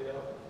you know?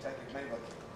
protected many